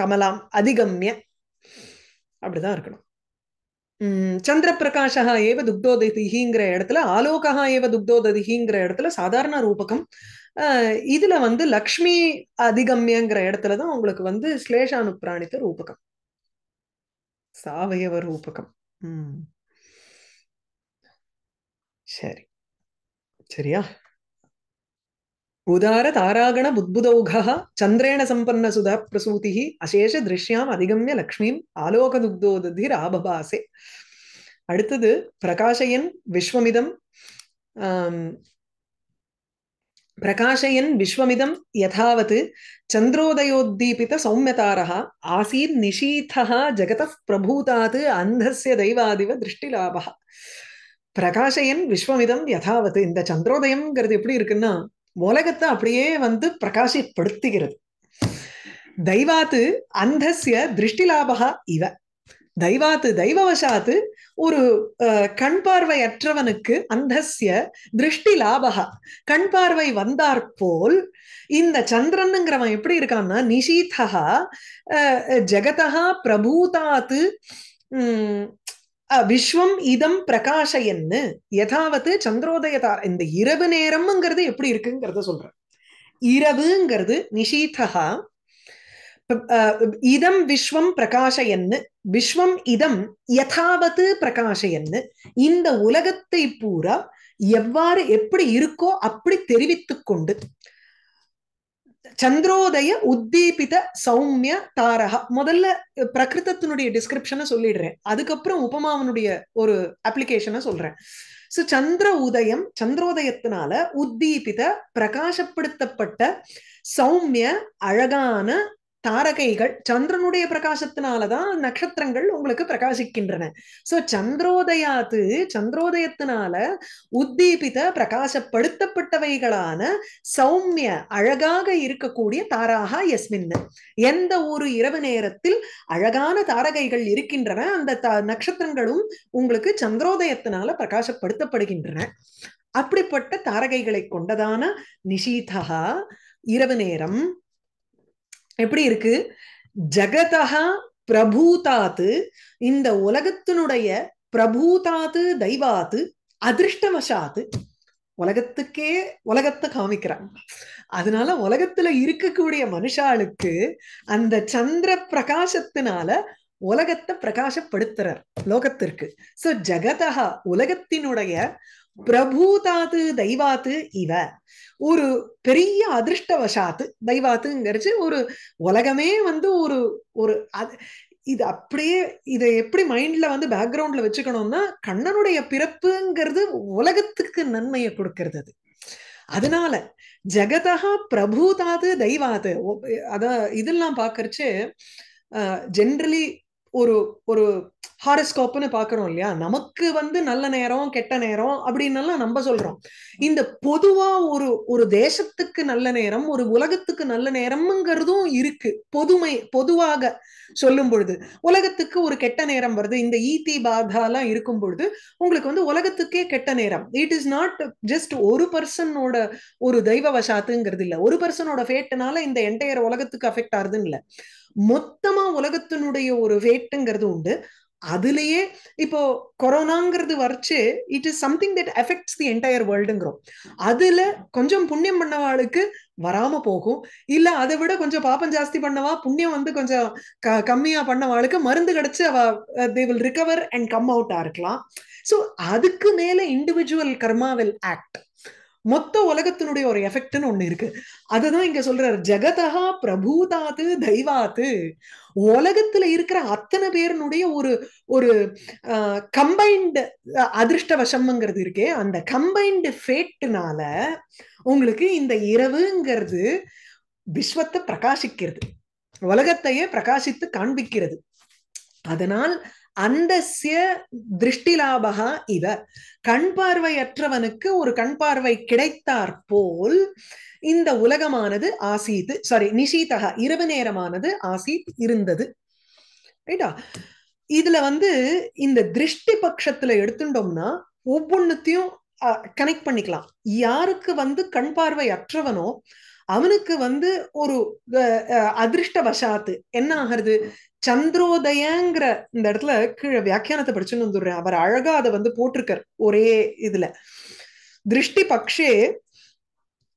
கமலாம் அதிகம்ய. அப்படிதான் இருக்கணும். உம் சந்திர பிரகாஷா ஏவ துக்தோததிங்கிற இடத்துல ஆலோகா ஏவ துக்தோததிங்கிற இடத்துல சாதாரண ரூபகம். இதுல வந்து லக்ஷ்மி அதிகம்யங்கிற இடத்துலதான் உங்களுக்கு வந்து ஸ்லேஷானுப்பிராணித்த ரூபகம். சாவயவ ரூபகம். உம் சரி. சரியா? உதார தாராகண புத்புதௌகா சந்திரேண சம்பன்ன சுதா பிரசூதி அசேஷ திருஷ்யாம் அதிகமிய லக்ஷ்மீம் ஆலோக துக்தோதி ராபபாசே அடுத்தது பிரகாஷயன் விஸ்வமிதம் பிரகாஷயன் விஸ்வமிதம் யதாவத் சந்திரோதயோத்தீபித சௌமியதாரா ஆசீத் நிஷீதா ஜகதः பிரபூதாத் அந்தஸ்ய தெய்வாதிவ திருஷ்டிலாபா பிரகாசையன் விஸ்வமிதம் யதாவது. இந்த சந்திரோதயம்ங்கிறது எப்படி இருக்குன்னா உலகத்தை அப்படியே வந்து பிரகாசிப்படுத்துகிறது. தெய்வாத்து அந்தஸ்ய திருஷ்டிலாபகா இவ. தெய்வாத்து தெய்வவசாத்து ஒரு கண் பார்வையற்றவனுக்கு அந்தஸ்ய திருஷ்டி லாபகா கண் பார்வை வந்தார் போல் இந்த சந்திரனுங்கிறவன் எப்படி இருக்கான்னா நிஷீதா ஜெகதா பிரபூதாத்து உம் விஸ்வம் இதம் பிரகாஷயன்னு. எதாவது சந்திரோதயதா இந்த இரவு நேரம்ங்கிறது எப்படி இருக்குங்கிறத சொல்ற இரவுங்கிறது நிஷீதா இதம் விஸ்வம் பிரகாஷயன்னு. விஸ்வம் இதம் யதாவது பிரகாஷயன்னு. இந்த உலகத்தை பூரா எவ்வாறு எப்படி இருக்கோ அப்படி தெரிவித்துக் கொண்டு சந்திரோதய உத்தீபித சௌமிய தாரகா முதல்ல பிரகிருதத்தினுடைய டிஸ்கிரிப்ஷனை சொல்லிடுறேன். அதுக்கப்புறம் உபமாவனுடைய ஒரு அப்ளிகேஷனை சொல்றேன். சோ சந்திர உதயம் சந்திரோதயத்தினால உத்தீபித பிரகாசப்படுத்தப்பட்ட சௌமிய அழகான தாரகைகள் சந்திரனுடைய பிரகாசத்தினாலதான் நட்சத்திரங்கள் உங்களுக்கு பிரகாசிக்கின்றன. சோ சந்திரோதயாத்து சந்திரோதயத்தினால உத்தீபித பிரகாசப்படுத்தப்பட்டவைகளான சௌமிய அழகாக இருக்கக்கூடிய தாராக எஸ்மின் எந்த ஒரு இரவு நேரத்தில் அழகான தாரகைகள் இருக்கின்றன அந்த நட்சத்திரங்களும் உங்களுக்கு சந்திரோதயத்தினால பிரகாசப்படுத்தப்படுகின்றன. அப்படிப்பட்ட தாரகைகளை கொண்டதான நிஷீதா இரவு நேரம். எப்படி இருக்கு? ஜகதா பிரபூதாத்து இந்த உலகத்தினுடைய பிரபூதாத்து தெய்வாத்து அதிர்ஷ்டவசாத்து உலகத்துக்கே உலகத்தை காமிக்கிறான் அதனால உலகத்துல இருக்கக்கூடிய மனுஷாளுக்கு அந்த சந்திர பிரகாசத்தினால உலகத்தை பிரகாசப்படுத்துறார் லோகத்திற்கு. சோ ஜகதா உலகத்தினுடைய பிரபூதாத்து தெய்வாத்து இவ. ஒரு பெரிய அதிர்ஷ்டவசாத்து தெய்வாத்துங்கிறச்சு ஒரு உலகமே வந்து ஒரு ஒரு இது அப்படியே இதை எப்படி மைண்ட்ல வந்து பேக்ரவுண்ட்ல வச்சுக்கணும்னா கண்ணனுடைய பிறப்புங்கிறது உலகத்துக்கு நன்மையை கொடுக்கறது அது. அதனால ஜெகதா பிரபூதாது தெய்வாது அத இதெல்லாம் பாக்குறச்சு ஜென்ரலி ஒரு ஒரு ஹாரஸ்கோப்னு பாக்குறோம் இல்லையா? நமக்கு வந்து நல்ல நேரம் கெட்ட நேரம் அப்படின்னு நம்ம சொல்றோம். இந்த பொதுவா ஒரு ஒரு தேசத்துக்கு நல்ல நேரம் ஒரு உலகத்துக்கு நல்ல நேரம்ங்கிறதும் இருக்கு. பொதுமை பொதுவாக சொல்லும் பொழுது. உலகத்துக்கு ஒரு கெட்ட நேரம் வருது. இந்த ஈத்தி பாதாலாம் இருக்கும் பொழுது உங்களுக்கு வந்து உலகத்துக்கே கெட்ட நேரம். இட் இஸ் நாட் ஜஸ்ட் ஒரு பர்சனோட ஒரு தெய்வ வசாத்துங்கிறது இல்ல. ஒரு பர்சனோட ஃபேட்டுனால இந்த என்டையர் உலகத்துக்கு அஃபெக்ட் ஆகுதுன்னு இல்ல. மொத்தமா உலகத்தினுடைய ஒரு வேட்டுங்கிறது உண்டு. அதுலயே இப்போ கொரோனாங்கிறது வரைச்சு it is something that affects the entire வேர்ல்டுங்கிறோம் அதுல கொஞ்சம் புண்ணியம் பண்ணவாளுக்கு வராம போகும். இல்ல அதை விட கொஞ்சம் பாப்பம் ஜாஸ்தி பண்ணவா புண்ணியம் வந்து கொஞ்சம் கம்மியா பண்ணவாளுக்கு மருந்து கிடைச்சு அவ they will recover and come அவுட்டா இருக்கலாம். ஸோ அதுக்கு மேல இண்டிவிஜுவல் கர்மா வில் ஆக்ட் மொத்த உலகத்தினுடைய ஒரு எஃபெக்ட்னு ஒண்ணு இருக்கு. அதுதான் இங்க சொல்றாரு ஜெகதா பிரபூதாத்து தெய்வாத்து. உலகத்துல இருக்கிற அத்தனை பேருனுடைய ஒரு ஒரு கம்பைன்டு அதிர்ஷ்டவசம்ங்கிறது இருக்கே அந்த கம்பைன்டு ஃபேட்னால உங்களுக்கு இந்த இரவுங்கிறது விஸ்வத்தை பிரகாசிக்கிறது. உலகத்தையே பிரகாசித்து காண்பிக்கிறது. அதனால் அந்தசிய திருஷ்டிலாபகா இவ. கண் பார்வையற்றவனுக்கு ஒரு கண் பார்வை கிடைத்தாற் போல் இந்த உலகமானது ஆசீத் சாரி நிஷீதக இரவு நேரமானது ஆசீத் இருந்தது. ரைட்டா இதுல வந்து இந்த திருஷ்டி பட்சத்துல எடுத்துட்டோம்னா ஒவ்வொன்னுத்தையும் கனெக்ட் பண்ணிக்கலாம். யாருக்கு வந்து கண் பார்வை அற்றவனோ அவனுக்கு வந்து ஒரு அதிர்ஷ்ட வசாத்து என்ன ஆகிறது? சந்திரோதயங்கிற இந்த இடத்துல கீழே வியாக்கியானத்தை படிச்சுன்னு வந்துடுறேன். அவர் அழகா அதை வந்து போட்டிருக்கார் ஒரே இதுல. திருஷ்டி பக்ஷே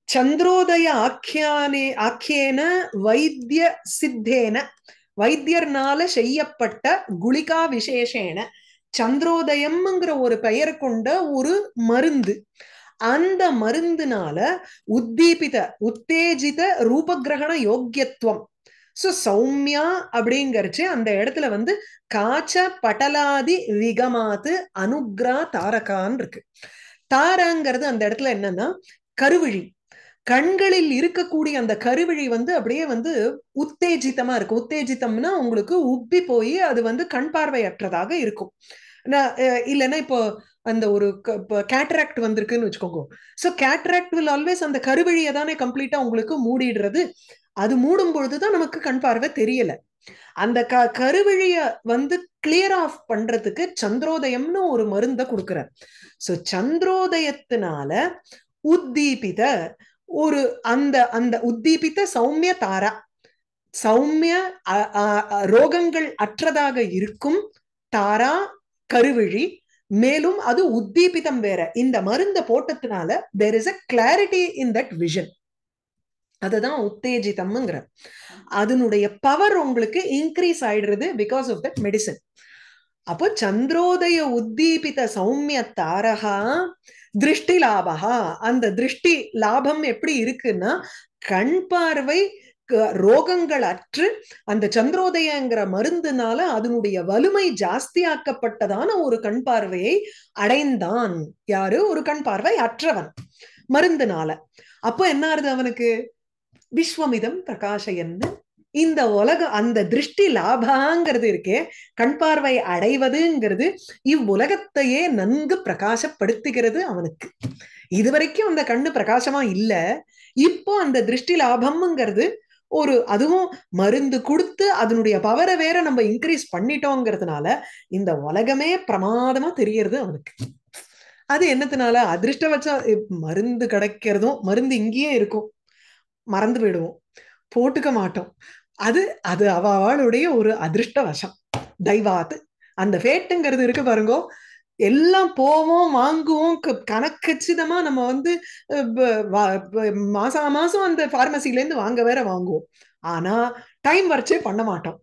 சந்திரோதய ஆக்கியானே ஆக்கியேன வைத்திய சித்தேன. வைத்தியர்னால செய்யப்பட்ட குளிகா விசேஷேன. சந்திரோதயம்ங்கிற ஒரு பெயர் கொண்ட ஒரு மருந்து. அந்த மருந்துனால உத்தீபித உத்தேஜித ரூபகிரகண யோக்கியத்துவம். சோ சௌமியா அப்படிங்கறச்சு அந்த இடத்துல வந்து காச்ச பட்டலாதி விகமாத்து அனுக்ரா தாரகான் இருக்கு. தாராங்கிறது அந்த இடத்துல என்னன்னா கருவிழி. கண்களில் இருக்கக்கூடிய அந்த கருவிழி வந்து அப்படியே வந்து உத்தேஜிதமா இருக்கு. உத்தேஜிதம்னா உங்களுக்கு உப்பி போய் அது வந்து கண் பார்வையற்றதாக இருக்கும். இல்லைன்னா இப்போ அந்த ஒரு கேட்ராக்ட் வந்திருக்குன்னு வச்சுக்கோங்க. ஸோ கேட்ராக்ட் வில் ஆல்வேஸ் அந்த கருவழியை தானே கம்ப்ளீட்டா உங்களுக்கு மூடிடுறது. அது மூடும் பொழுதுதான் நமக்கு கண் பார்வை தெரியல. அந்த க கருவிழிய வந்து கிளியர் ஆஃப் பண்றதுக்கு சந்திரோதயம்னு ஒரு மருந்த கொடுக்குறார். சோ சந்திரோதயத்தினால உத்தீபித ஒரு அந்த அந்த உத்தீபித்த சௌமிய தாரா. சௌமிய ரோகங்கள் அற்றதாக இருக்கும் தாரா கருவிழி. மேலும் அது உத்தீபிதம் வேற. இந்த மருந்த போட்டதுனால there is a clarity in that vision அதுதான் உத்தேஜிதம்ங்கிற அதனுடைய பவர் உங்களுக்கு இன்க்ரீஸ் ஆயிடுறது பிகாஸ் ஆஃப் தட் மெடிசன் அப்போ சந்திரோதய உத்தீபித சௌமிய தாரகா திருஷ்டி லாபகா. அந்த திருஷ்டி லாபம் எப்படி இருக்குன்னா கண் பார்வை ரோகங்கள் அற்று அந்த சந்திரோதயங்கிற மருந்துனால அதனுடைய வலிமை ஜாஸ்தியாக்கப்பட்டதான ஒரு கண் பார்வையை அடைந்தான். யாரு? ஒரு கண் பார்வை அற்றவன். மருந்துனால. அப்போ என்ன ஆறுது அவனுக்கு? விஸ்வமிதம் பிரகாசயன்னு இந்த உலகம் அந்த திருஷ்டி லாபாங்கிறது இருக்கே கண் பார்வை அடைவதுங்கிறது இவ்வுலகத்தையே நன்கு பிரகாசப்படுத்துகிறது அவனுக்கு. இதுவரைக்கும் அந்த கண்ணு பிரகாசமா இல்ல. இப்போ அந்த திருஷ்டி லாபம்ங்கிறது ஒரு அதுவும் மருந்து கொடுத்து அதனுடைய பவரை வேற நம்ம இன்க்ரீஸ் பண்ணிட்டோங்கிறதுனால இந்த உலகமே பிரமாதமா தெரியறது அவனுக்கு. அது என்னத்தினால? அதிர்ஷ்டவச்சா மருந்து கிடைக்கிறதும் மருந்து இங்கேயே இருக்கும். மறந்து போயிடுவோம் போட்டுக்க மாட்டோம். அது அது அவளுடைய ஒரு அதிர்ஷ்ட வசம் தெய்வாத்து அந்த ஃபேட்டுங்கிறது இருக்கு பாருங்கோ. எல்லாம் போவோம் வாங்குவோம். கணக்கச்சிதமா நம்ம வந்து மாசம் மாசம் அந்த பார்மசிலேருந்து வாங்க வேற வாங்குவோம். ஆனா டைம் வரைச்சே பண்ண மாட்டோம்.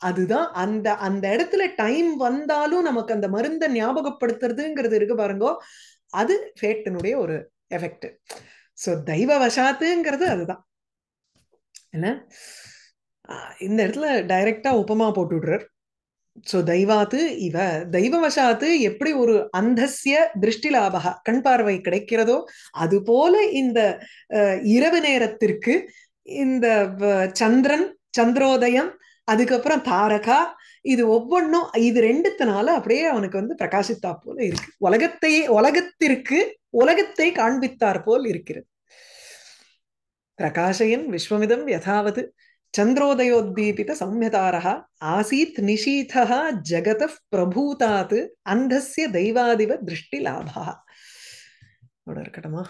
அதுதான் அந்த அந்த இடத்துல டைம் வந்தாலும் நமக்கு அந்த மருந்தை ஞாபகப்படுத்துறதுங்கிறது இருக்கு பாருங்கோ. அது ஃபேட்டினுடைய ஒரு எஃபெக்ட் ஸோ தெய்வ வசாத்துங்கிறது அதுதான். என்ன? இந்த இடத்துல டைரக்டா உபமா போட்டு விடுறார் சோ தெய்வாத்து இவ தெய்வவசாத்து எப்படி ஒரு அந்தஸ்ய திருஷ்டி லாபகா கண் பார்வை கிடைக்கிறதோ அது போல இந்த இரவு நேரத்திற்கு இந்த சந்திரன் சந்திரோதயம் அதுக்கப்புறம் தாரகா இது ஒவ்வொன்றும் இது ரெண்டுத்தினால அப்படியே அவனுக்கு வந்து பிரகாசித்தா போல இருக்கு. உலகத்தையே உலகத்திற்கு உலகத்தை காண்பித்தார் போல் இருக்கிறது. பிரகாசயன் விஸ்வமிதம் யதாவத் சந்திரோதயோத்தீபித சம்யதாரः ஆசீத் நிஷீதः ஜகதः பிரபூதாத் அந்தஸ்ய தெய்வாதிவ திருஷ்டி லாபா இருக்கட்டுமா